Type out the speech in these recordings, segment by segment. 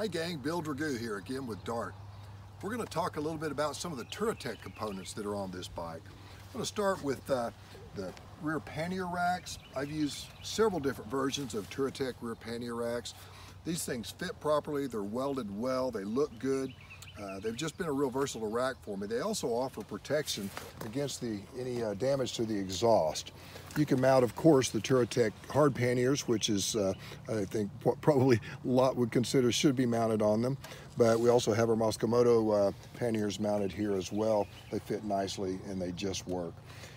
Hey gang, Bill Dragoo here again with Dart. We're going to talk a little bit about some of the Touratech components that are on this bike. I'm going to start with uh, the rear pannier racks. I've used several different versions of Touratech rear pannier racks. These things fit properly, they're welded well, they look good. Uh, they've just been a real versatile rack for me. They also offer protection against the any uh, damage to the exhaust. You can mount, of course, the Touratech hard panniers, which is, uh, I think, probably a lot would consider should be mounted on them. But we also have our Mosko Moto uh, panniers mounted here as well. They fit nicely and they just work.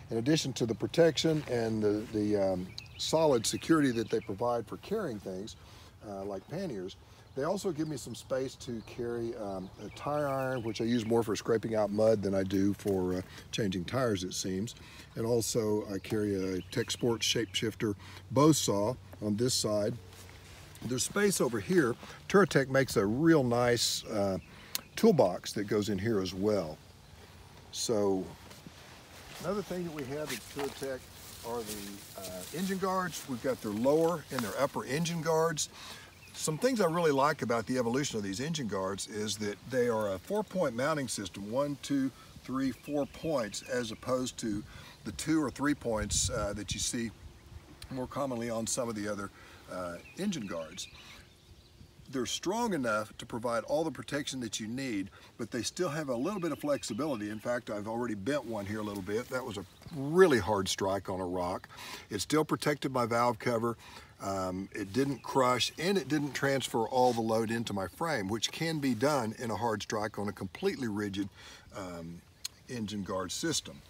In addition to the protection and the, the um, solid security that they provide for carrying things, uh, like panniers, they also give me some space to carry um, a tire iron, which I use more for scraping out mud than I do for uh, changing tires, it seems. And also I carry a Tech Sports shapeshifter bow saw on this side. There's space over here. Touratech makes a real nice uh, toolbox that goes in here as well. So another thing that we have at Touratech are the uh, engine guards. We've got their lower and their upper engine guards. Some things I really like about the evolution of these engine guards is that they are a four-point mounting system, one, two, three, four points, as opposed to the two or three points uh, that you see more commonly on some of the other uh, engine guards. They're strong enough to provide all the protection that you need, but they still have a little bit of flexibility. In fact, I've already bent one here a little bit. That was a really hard strike on a rock. It's still protected by valve cover. Um, it didn't crush and it didn't transfer all the load into my frame, which can be done in a hard strike on a completely rigid um, engine guard system.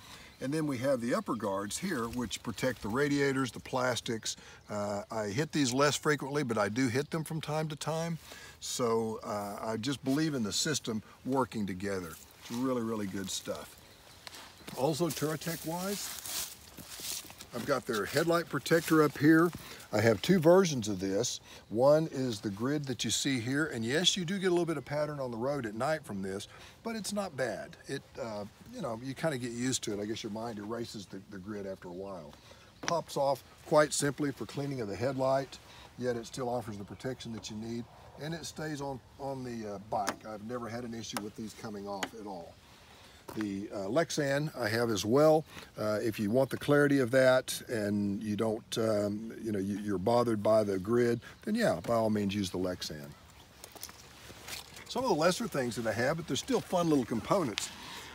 And then we have the upper guards here, which protect the radiators, the plastics. Uh, I hit these less frequently, but I do hit them from time to time. So uh, I just believe in the system working together. It's really, really good stuff. Also Touratech wise, I've got their headlight protector up here. I have two versions of this. One is the grid that you see here, and yes, you do get a little bit of pattern on the road at night from this, but it's not bad. It, uh, you know, you kind of get used to it. I guess your mind erases the, the grid after a while. Pops off quite simply for cleaning of the headlight, yet it still offers the protection that you need, and it stays on, on the uh, bike. I've never had an issue with these coming off at all. The uh, Lexan I have as well. Uh, if you want the clarity of that and you don't, um, you know, you, are bothered by the grid, then yeah, by all means use the Lexan. Some of the lesser things that I have, but they're still fun little components.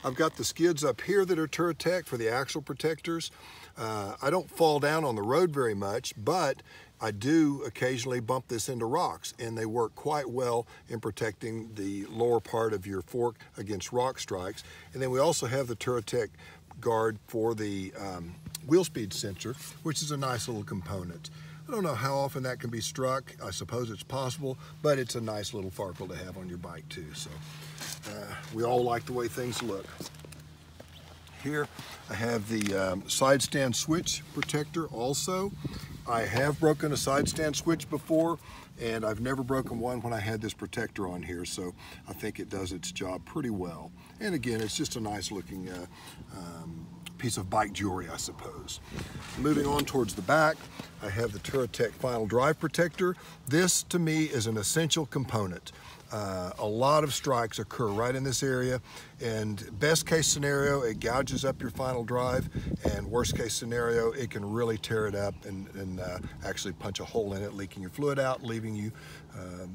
I've got the skids up here that are Touratech for the axle protectors. Uh, I don't fall down on the road very much, but I do occasionally bump this into rocks and they work quite well in protecting the lower part of your fork against rock strikes. And then we also have the Touratech guard for the um, wheel speed sensor, which is a nice little component. I don't know how often that can be struck. I suppose it's possible, but it's a nice little farkle to have on your bike too. So uh, we all like the way things look. Here I have the um, side stand switch protector also. I have broken a side stand switch before and I've never broken one when I had this protector on here so I think it does its job pretty well and again it's just a nice looking uh, um, piece of bike jewelry I suppose. Moving on towards the back I have the Touratech final drive protector. This to me is an essential component. Uh, a lot of strikes occur right in this area and best case scenario it gouges up your final drive and worst case scenario it can really tear it up and, and uh, actually punch a hole in it leaking your fluid out leaving you uh,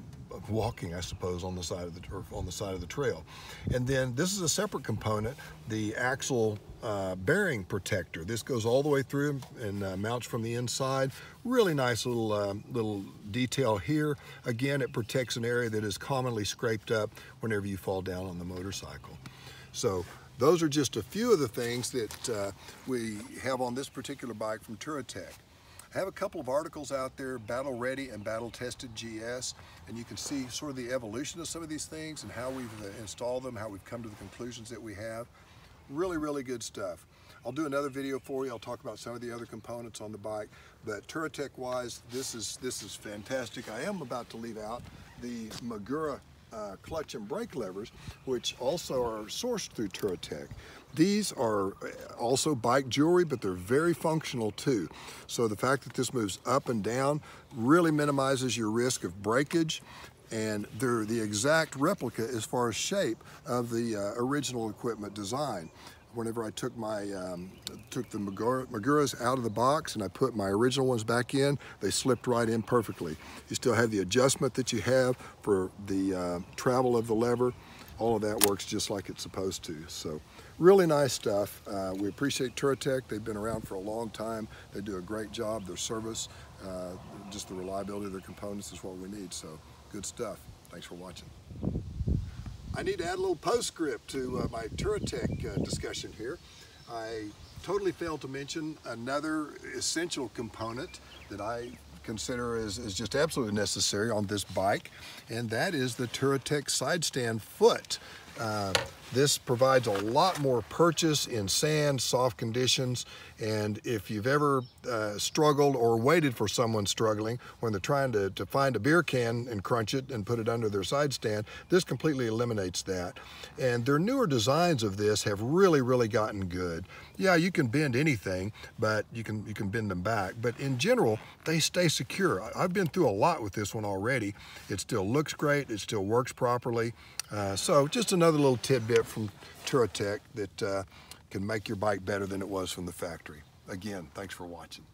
walking, I suppose, on the side of the on the side of the trail. And then this is a separate component, the axle uh, bearing protector. This goes all the way through and uh, mounts from the inside. Really nice little uh, little detail here. Again, it protects an area that is commonly scraped up whenever you fall down on the motorcycle. So those are just a few of the things that uh, we have on this particular bike from Touratech. I have a couple of articles out there, Battle Ready and Battle Tested GS, and you can see sort of the evolution of some of these things and how we've uh, installed them, how we've come to the conclusions that we have. Really, really good stuff. I'll do another video for you. I'll talk about some of the other components on the bike, but Touratech wise, this is, this is fantastic. I am about to leave out the Magura uh, clutch and brake levers, which also are sourced through Touratech. These are uh, also bike jewelry, but they're very functional too. So the fact that this moves up and down really minimizes your risk of breakage. And they're the exact replica as far as shape of the uh, original equipment design whenever I took my um, took the Maguras out of the box and I put my original ones back in, they slipped right in perfectly. You still have the adjustment that you have for the uh, travel of the lever. All of that works just like it's supposed to. So really nice stuff. Uh, we appreciate Touratech. They've been around for a long time. They do a great job. Their service, uh, just the reliability of their components is what we need. So good stuff. Thanks for watching. I need to add a little postscript to uh, my Touratech uh, discussion here. I totally failed to mention another essential component that I consider is, is just absolutely necessary on this bike, and that is the Touratech side stand foot. Uh, this provides a lot more purchase in sand, soft conditions, and if you've ever uh, struggled or waited for someone struggling when they're trying to, to find a beer can and crunch it and put it under their side stand, this completely eliminates that. And their newer designs of this have really, really gotten good. Yeah, you can bend anything, but you can, you can bend them back. But in general, they stay secure. I've been through a lot with this one already. It still looks great, it still works properly. Uh, so just another little tidbit from Touratech that uh, can make your bike better than it was from the factory. Again, thanks for watching.